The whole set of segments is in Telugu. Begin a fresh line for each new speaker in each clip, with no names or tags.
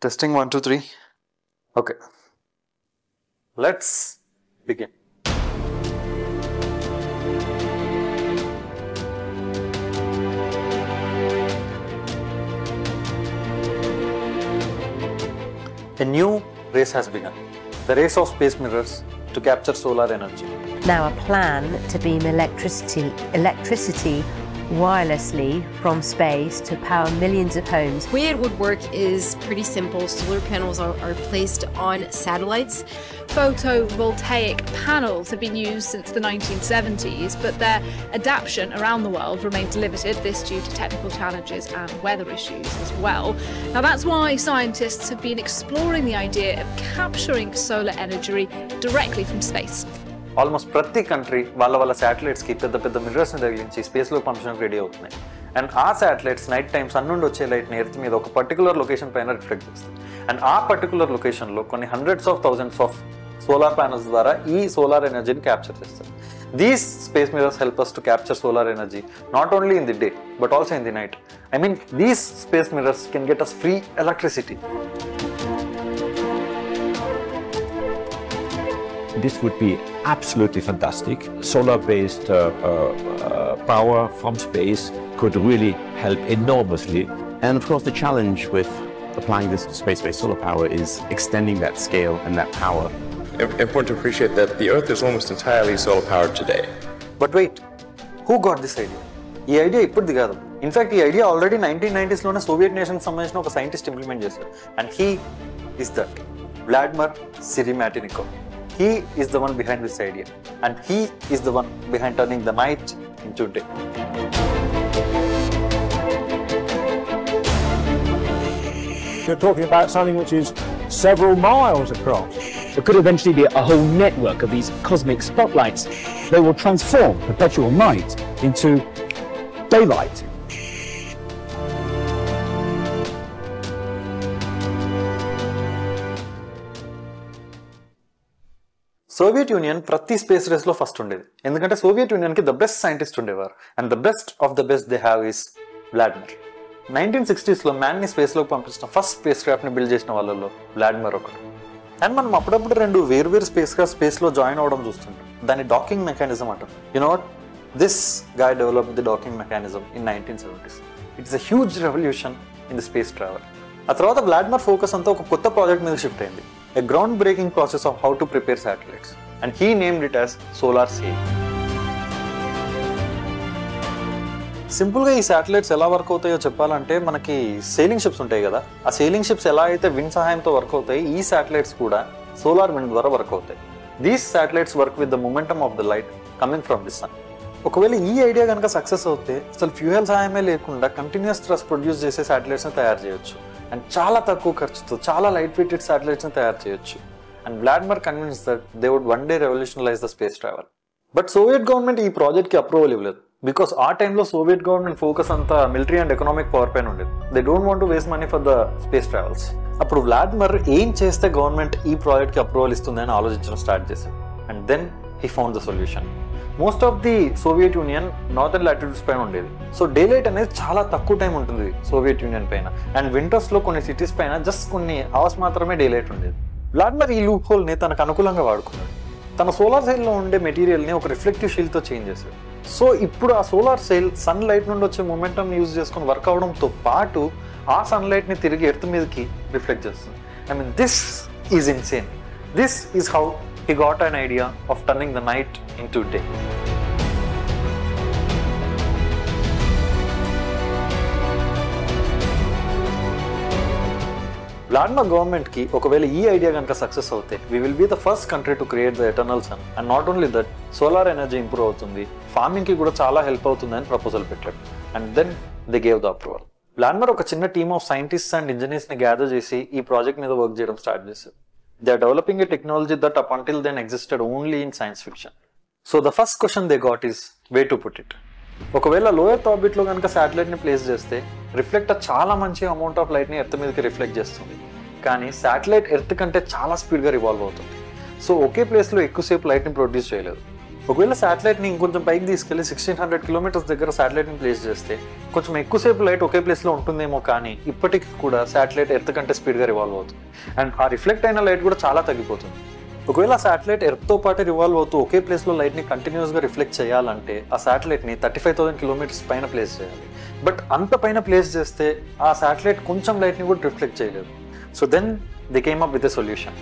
Testing one, two, three. Okay. Let's begin. A new race has begun. The race of space mirrors to capture solar energy.
Now a plan to beam electricity electricity wirelessly from space to power millions of homes.
The way it would work is pretty simple. Solar panels are, are placed on satellites.
Photovoltaic panels have been used since the 1970s, but their adaptation around the world remains limited, this due to technical challenges and weather issues as well. Now, that's why scientists have been exploring the idea of capturing solar energy directly from space.
Almost ప్రతి కంట్రీ వాళ్ళ వాళ్ళ శాటిలైట్స్కి పెద్ద పెద్ద మిర్రర్స్ని తగిలించి స్పేస్లోకి పంపించడానికి రెడీ అవుతున్నాయి. అండ్ ఆ శాటిలైట్స్ నైట్ టైం సన్ నుండి వచ్చే లైట్ని ఎర్త్ మీద ఒక పర్టికులర్ లొకేషన్ పైన రిఫ్లెక్ట్ చేస్తాయి. అండ్ ఆ పర్టికులర్ లొకేషన్లో కొన్ని hundreds of thousands of solar panels ద్వారా ఈ సోలార్ ఎనర్జీని క్యాప్చర్ చేస్తారు these space mirrors help us to capture solar energy not only in the day but also in the night I mean these space mirrors can get us free electricity
This would be absolutely fantastic. Solar based uh, uh, uh, power from space could really help enormously.
And of course, the challenge with applying this to space based solar power is extending that scale and that power.
Important to appreciate that the Earth is almost entirely solar powered today.
But wait who got this idea ఈ ఐడియా ఇప్పుడుది కాదు ఇన్ఫాక్ట్ ఈ ఐడియా ఆల్రెడీ నైన్టీన్ నైన్టీస్లోనే సోవియట్ నేషన్కి సంబంధించిన ఒక సైంటిస్ట్ ఇంప్లిమెంట్ చేశారు and he is that Vladimir Syromyatnikov he is the one behind this idea. And he is the one behind turning the night into day.
You're talking about something which is several miles across.
There could eventually be a whole network of these cosmic spotlights. They will transform perpetual night into daylight.
Soviet Union ప్రతి స్పేస్ రేస్లో ఫస్ట్ ఉండేది. ఎందుకంటే సోవియట్ యూనియన్కి ద బెస్ట్ సైంటిస్ట్ ఉండేవారు and the best of the best they have is Vladimir nineteen సిక్స్టీస్లో మ్యాన్ని స్పేస్లోకి పంపించిన ఫస్ట్ స్పేస్ క్రాఫ్ట్ని బిల్డ్ చేసిన వాళ్ళలో వ్లాడిమిర్ ఒకటి అండ్ మనం అప్పుడప్పుడు రెండు వేర్వేరు స్పేస్ క్రాఫ్ట్ స్పేస్లో జాయిన్ అవడం చూస్తుంటాం. దాన్ని డాకింగ్ మెకానిజం అంటాం. You know this guy develop the docking mechanism in nineteen seventies it's a huge revolution in the space travel ఆ తర్వాత వ్లాడ్మర్ ఫోకస్ అంతా ఒక కొత్త ప్రాజెక్ట్ మీద షిఫ్ట్ అయింది. A ground breaking process of how to prepare and and he named it Solar solar sail సింపుల్గా ఈ శాటిలైట్స్ ఎలా వర్క్ అవుతాయో చెప్పాలంటే మనకి సేలింగ్ షిప్స్ ఉంటాయి కదా. ఆ సేలింగ్ షిప్స్ ఎలా అయితే విండ్ సహాయంతో వర్క్ అవుతాయి ఈ శాటిలైట్స్ కూడా సోలార్ విండ్ ద్వారా వర్క్ అవుతాయి. These satellites work with the momentum of the light coming from the sun ఒకవేళ ఈ ఐడియా కనుక సక్సెస్ అవుతే అసలు ఫ్యూయల్ సహాయమే లేకుండా కంటిన్యూస్ థ్రస్ ప్రొడ్యూస్ చేసే శాటిలైట్స్ని తయారు చేయొచ్చు. అండ్ చాలా తక్కువ ఖర్చుతో చాలా లైట్ వెయిటెడ్ శాటిలైట్స్ని తయారు చేయొచ్చు. And Vladimir convince that they would one day revolutionalise the space travel but Soviet government ఈ ప్రాజెక్ట్కి అప్రూవల్ ఇవ్వలేదు. బికాస్ ఆ టైంలో సోవియట్ గవర్నమెంట్ ఫోకస్ అంతా మిలిటరీ అండ్ ఎకనామిక్ పవర్ పైన ఉండేది. They don't want waste money for the space travels అప్పుడు వ్లాడ్మర్ ఏం చేస్తే గవర్నమెంట్ ఈ ప్రాజెక్ట్కి అప్రూవల్ ఇస్తుందని ఆలోచించడం స్టార్ట్ చేశారు and then he found the solution most of the Soviet Union northern latitudes పైన ఉండేది. సో డే లైట్ అనేది చాలా తక్కువ టైం ఉంటుంది సోవియట్ యూనియన్ పైన. అండ్ వింటర్స్లో కొన్ని సిటీస్ పైన జస్ట్ కొన్ని అవర్స్ మాత్రమే డే లైట్ ఉండేది. వ్లాడ్మర్ ఈ లూప్ హోల్ని తనకు అనుకూలంగా వాడుకున్నాడు. తన సోలార్ సెల్లో ఉండే మెటీరియల్ని ఒక రిఫ్లెక్టివ్ షీల్తో చేంజ్ చేశాడు. సో ఇప్పుడు ఆ సోలార్ సెల్ సన్ లైట్ నుండి వచ్చే మూమెంటం యూజ్ చేసుకొని వర్క్ అవడంతో పాటు ఆ సన్ తిరిగి ఎర్త్ మీదకి రిఫ్లెక్ట్ చేస్తుంది. I mean this is insane. This is how he got an idea of turning the night into day. Vladimir గవర్నమెంట్కి ఒకవేళ ఈ ఐడియా కనుక సక్సెస్ అవుతే we will be the first country to create the eternal sun and not only that solar energy improve అవుతుంది ఫార్మింగ్కి కూడా చాలా హెల్ప్ అవుతుంది అని ప్రపోజల్ పెట్టాడు and then they gave the approval Vladimir ఒక చిన్న team of scientist and ఇంజనీర్స్ని gather చేసి ఈ ప్రాజెక్ట్ మీద వర్క్ చేయడం స్టార్ట్ చేశారు they are developing a technology that up until then existed only in science fiction so the first question they got is way to put it ఒకవేళ లోయర్ ఆర్బిట్ కనుక శాటిలైట్ని ప్లేస్ చేస్తే రిఫ్లెక్టర్ చాలా మంచి అమౌంట్ ఆఫ్ లైట్ని ఎర్త్ మీదకి రిఫ్లెక్ట్ చేస్తుంది. కానీ శాటిలైట్ ఎర్త్ కంటే చాలా స్పీడ్గా రివాల్వ్ అవుతుంది. సో ఒకే ప్లేస్లో ఎక్కువసేపు లైట్ని ప్రొడ్యూస్ చేయలేదు. ఒకవేళ శాటిలైట్ని ఇంకొంచెం పైకి తీసుకెళ్ళి సిక్స్టీన్ హండ్రెడ్ కిలోమీటర్స్ దగ్గర శాటిలైట్ని ప్లేస్ చేస్తే కొంచెం ఎక్కువసేపు లైట్ ఒకే ప్లేస్లో ఉంటుందేమో కానీ ఇప్పటికి కూడా శాటిలైట్ ఎర్త్ కంటే స్పీడ్గా రివాల్వ్ అవుతుంది. అండ్ ఆ రిఫ్లెక్ట్ అయిన లైట్ కూడా చాలా తగ్గిపోతుంది. ఒకవేళ ఆ శాటిలైట్ ఎర్త్తో పాటు రివాల్వ్ అవుతూ ఒకే ప్లేస్లో లైట్ని కంటిన్యూస్గా రిఫ్లెక్ట్ చేయాలంటే ఆ శాటిలైట్ని థర్టీ ఫైవ్ థౌసండ్ కిలోమీటర్స్ పైన ప్లేస్ చేయాలి. బట్ అంత పైన ప్లేస్ చేస్తే ఆ శాటిలైట్ కొంచెం లైట్ని కూడా రిఫ్లెక్ట్ చేయలేదు. So then they came up with a solution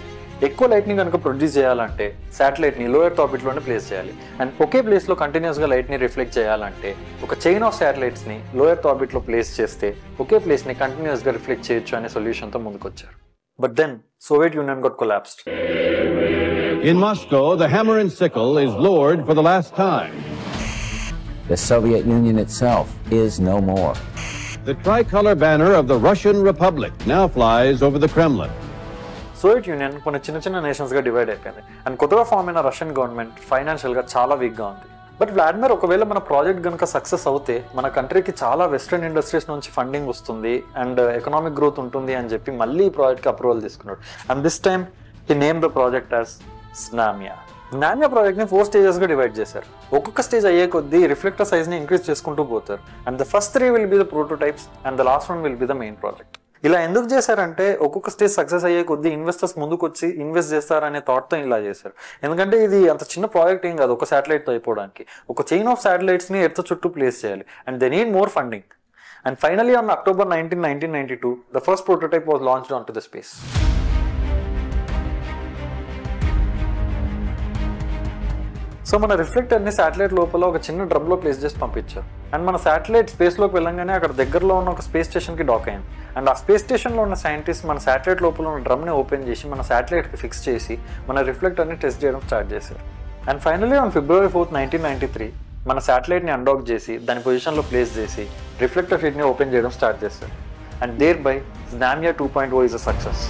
ఎక్కువ లైట్ని కనుక ప్రొడ్యూస్ చేయాలంటే శాటిలైట్ని లోయర్ టాపిక్లోనే ప్లేస్ చేయాలి. అండ్ ఒకే ప్లేస్లో కంటిన్యూస్గా లైట్ని రిఫ్లెక్ట్ చేయాలంటే ఒక చైన్ ఆఫ్ శాటిలైట్స్ని లోయర్ టాపిక్లో ప్లేస్ చేస్తే ఒకే ప్లేస్ని కంటిన్యూస్గా రిఫ్లెక్ట్ చేయొచ్చు అనే సొల్యూషన్తో ముందుకొచ్చారు. But then Soviet Union got collapsed
In Moscow, the hammer and sickle is lowered for the last time.
The Soviet Union itself is no more.
The tricolor banner of the Russian Republic now flies over the Kremlin.
Soviet Union కొన్ని చిన్న చిన్న నేషన్స్గా డివైడ్ అయిపోయింది అండ్ కొత్తగా ఫామ్ అయిన రష్యన్ గవర్నమెంట్ ఫైనాన్షియల్గా చాలా వీక్గా ఉంది బట్ వ్లాడిమిర్ ఒకవేళ మన ప్రాజెక్ట్ కనుక సక్సెస్ అవుతే మన కంట్రీకి చాలా వెస్ట్రన్ ఇండస్ట్రీస్ నుంచి ఫండింగ్ వస్తుంది అండ్ ఎకనామిక్ గ్రోత్ ఉంటుంది అని చెప్పి మళ్ళీ ఈ ప్రాజెక్ట్కి అప్రూవల్ తీసుకున్నాడు. And this time he name the project as Znamya Znamya ప్రాజెక్ట్ని ఫోర్ స్టేజెస్గా డివైడ్ చేశారు. ఒక్కొక్క స్టేజ్ అయ్యే కొద్దీ రిఫ్లెక్టర్ సైజ్ని ఇంక్రీజ్ చేసుకుంటూ పోతారు. And the first three will be the prototypes and the last one will be the main project ఇలా ఎందుకు చేశారంటే ఒక్కొక్క స్టేజ్ సక్సెస్ అయ్యే కొద్దీ ఇన్వెస్టర్స్ ముందుకు వచ్చి ఇన్వెస్ట్ చేస్తారనే థాట్తో ఇలా చేశారు. ఎందుకంటే ఇది అంత చిన్న ప్రాజెక్ట్ ఏం కాదు ఒక శాటిలైట్తో అయిపోవడానికి. ఒక చైన్ ఆఫ్ శాటిలైట్స్ని ఎర్త్ చుట్టూ ప్లేస్ చేయాలి. And they need more funding and finally on October nineteen nineteen ninety two the first prototype was launched on to the space so మన రిఫ్లెక్టర్ని శాటిలైట్ లోపల ఒక చిన్న డ్రమ్లో ప్లేస్ చేసి పంపించారు. అండ్ మన శాటిలైట్ స్పేస్లోకి వెళ్ళంగానే అక్కడ దగ్గరలో ఉన్న ఒక స్పేస్ స్టేషన్కి డాక్ అయింది అండ్ ఆ స్పేస్ స్టేషన్లో ఉన్న సైంటిస్ట్ మన శాటిలైట్ లోపల ఉన్న డ్రమ్ని ఓపెన్ చేసి మన శాటిలైట్కి ఫిక్స్ చేసి మన రిఫ్లెక్టర్ని టెస్ట్ చేయడం స్టార్ట్ చేశారు. And finally on February fourth nineteen ninety three మన శాటిలైట్ని అన్డాక్ చేసి దాని పొజిషన్లో ప్లేస్ చేసి రిఫ్లెక్టర్ షీట్ని ఓపెన్ చేయడం స్టార్ట్ చేశారు. And thereby Znamya two point O is a success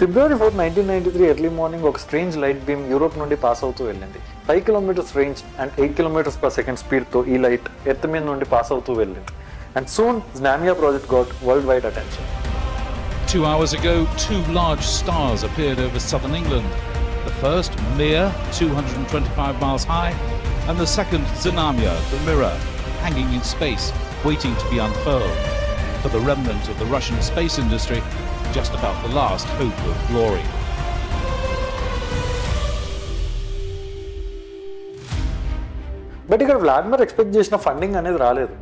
February fourth nineteen ninety three early morning ఒక స్ట్రేంజ్ లైట్ బీమ్ యూరోప్ నుండి పాస్ అవుతూ వెళ్ళింది five kilometres range and eight kilometres per second స్పీడ్తో ఈ లైట్ ఎర్త్ మీద నుండి పాస్ అవుతూ వెళ్ళింది and soon Znamya project got worldwide attention
Two hours ago, two large stars appeared over southern England. The first, Mir, 225 miles high, and the second, Zanamia, the mirror, hanging in space, waiting to be unfurled. For the remnant of the Russian space industry, just about the last hope of glory.
But ఇక్కడ వ్లాడిమిర్ ఎక్స్పెక్ట్ చేసిన ఫండింగ్ అనేది రాలేదు.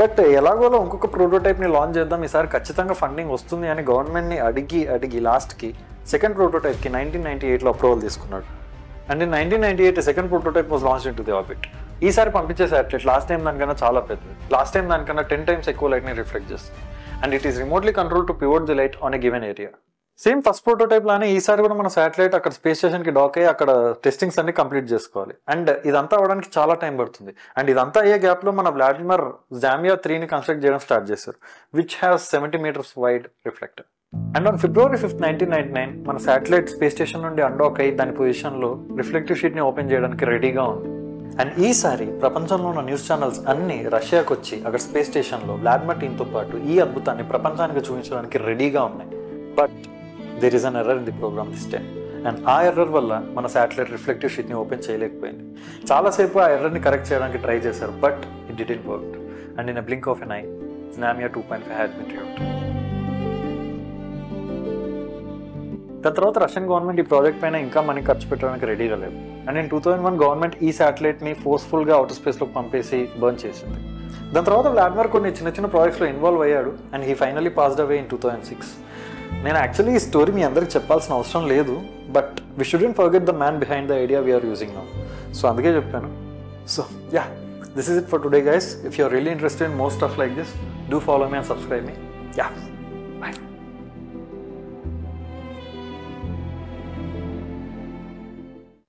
బట్ ఎలాగోలో ఇంకొక ప్రోటోటైప్ని లాంచ్ చేద్దాం. ఈసారి ఖచ్చితంగా ఫండింగ్ వస్తుంది అని గవర్నమెంట్ని అడిగి అడిగి లాస్ట్కి సెకండ్ ప్రోటోటైప్కి నైన్టీన్ నైన్టీ ఎయిట్లో అప్రూవల్ తీసుకున్నాడు. And nineteen ninety eight second prototype was launch in to the orbit ఈసారి పంపించే శాటిలైట్ లాస్ట్ టైం దానికన్నా చాలా పెద్దది. లాస్ట్ టైం దానికన్నా టెన్ టైమ్స్ ఎక్కువ లైట్ని రిఫ్లెక్ట్ చేస్తుంది. And it is remotely control to pivot the light on a given area same first prototype లానే ఈసారి కూడా మన శాటిలైట్ అక్కడ స్పేస్ స్టేషన్కి డాక్ అయ్యి అక్కడ టెస్టింగ్స్ అన్ని కంప్లీట్ చేసుకోవాలి. అండ్ ఇదంతా అవడానికి చాలా టైం పడుతుంది. అండ్ ఇదంతా అయ్యే గ్యాప్లో మన వ్లాడిమర్ జామియా త్రీని కన్స్ట్రక్ట్ చేయడం స్టార్ట్ చేశారు which has seventy metres wide reflector and on February fifth nineteen ninety nine మన శాటిలైట్ స్పేస్ స్టేషన్ నుండి అన్డాక్ అయ్యి దాని పొజిషన్లో రిఫ్లెక్టివ్ షీట్ని ఓపెన్ చేయడానికి రెడీగా ఉంది. అండ్ ఈసారి ప్రపంచంలో ఉన్న న్యూస్ ఛానల్స్ అన్ని రష్యాకు వచ్చి అక్కడ స్పేస్ స్టేషన్లో వ్లాడిమర్ టీంతో పాటు ఈ అద్భుతాన్ని ప్రపంచానికి చూపించడానికి రెడీగా ఉన్నాయి. But there is an error in the program this time and ఆ ఎర్రర్ వల్ల మన శాటిలైట్ రిఫ్లెక్టివ్ షీట్ని ఓపెన్ చేయలేకపోయింది. చాలాసేపు ఆ ఎర్రర్ని కరెక్ట్ చేయడానికి ట్రై చేశారు but it didn't work and in a blink of an eye Znamya two point five had been దాని తర్వాత రష్యన్ గవర్నమెంట్ ఈ ప్రాజెక్ట్ పైన ఇంకా మనీ ఖర్చు పెట్టడానికి రెడీగా లేదు and in two thousand one government ఈ శాటిలైట్ని ఫోర్స్ఫుల్గా అవుటర్ స్పేస్లోకి పంపేసి బర్న్ చేసింది. దాని తర్వాత వ్లాడ్మర్ కొన్ని చిన్న చిన్న ప్రాజెక్ట్స్లో ఇన్వాల్వ్ అయ్యాడు and he finally passed away in two thousand six నేను యాక్చువల్లీ ఈ స్టోరీ మీ అందరికి చెప్పాల్సిన అవసరం లేదు but we shouldn't forget the man behind the idea we're using now so అందుకే చెప్పాను. So yeah this is it for today guys if you're really interested most of like this do follow me and subscribe me yeah